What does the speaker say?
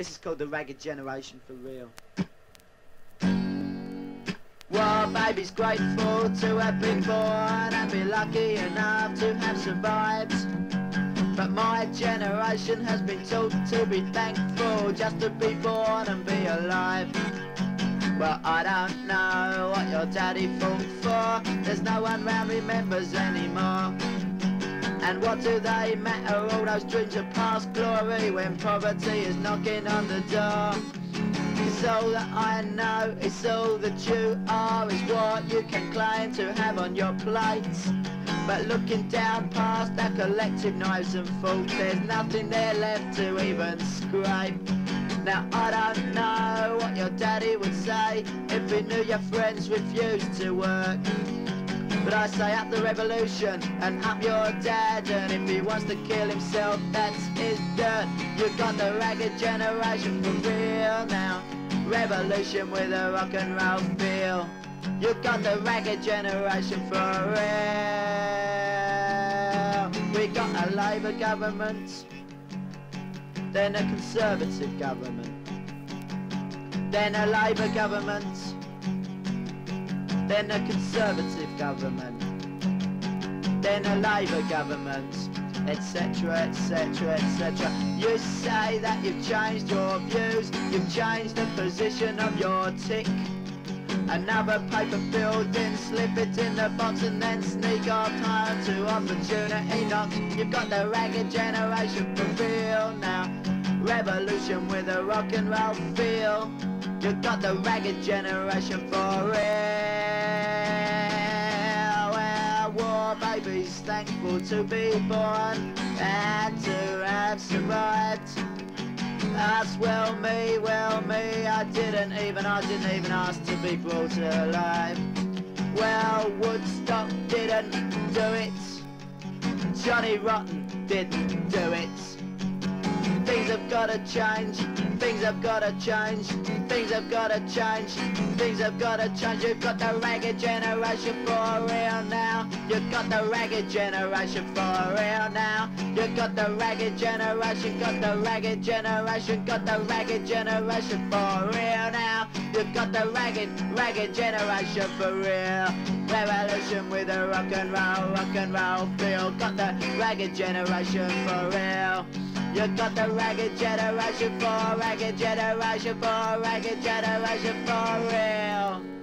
This is called the Ragged Generation for real. Well, baby's grateful to have been born and be lucky enough to have survived. But my generation has been taught to be thankful just to be born and be alive. Well, I don't know what your daddy fought for. There's no one round remembers anymore. And what do they matter, all those dreams of past glory when poverty is knocking on the door? It's all that I know, it's all that you are, is what you can claim to have on your plate. But looking down past our collective knives and forks, there's nothing there left to even scrape. Now I don't know what your daddy would say if he knew your friends refused to work. But I say up the revolution and up your dad. And if he wants to kill himself, that's his dirt. You've got the ragged generation for real now. Revolution with a rock and roll feel. You've got the ragged generation for real. We got a Labour government Then a Conservative government Then a Labour government then a Conservative government, then a Labour government, etc, etc, etc. You say that you've changed your views, you've changed the position of your tick. Another paper building, slip it in the box and then sneak off home to opportunity knocks. You've got the ragged generation for real now. Revolution with a rock and roll feel. You've got the ragged generation for real. Well, war babies thankful to be born and to have survived. That's well me, well me, I didn't even, I didn't even ask to be brought alive. Well, Woodstock didn't do it. Johnny Rotten didn't do it. Things have gotta change, things have gotta change, things have gotta change, things have gotta change. You've got the ragged generation for real now. You've got the ragged generation for real now. You've got the ragged generation, got the ragged generation, got the ragged generation for real now. You've got the ragged, ragged generation for real. Revolution with a rock and roll, rock and roll feel. Got the ragged generation for real. You got the ragged generation for ragged generation for ragged generation for real.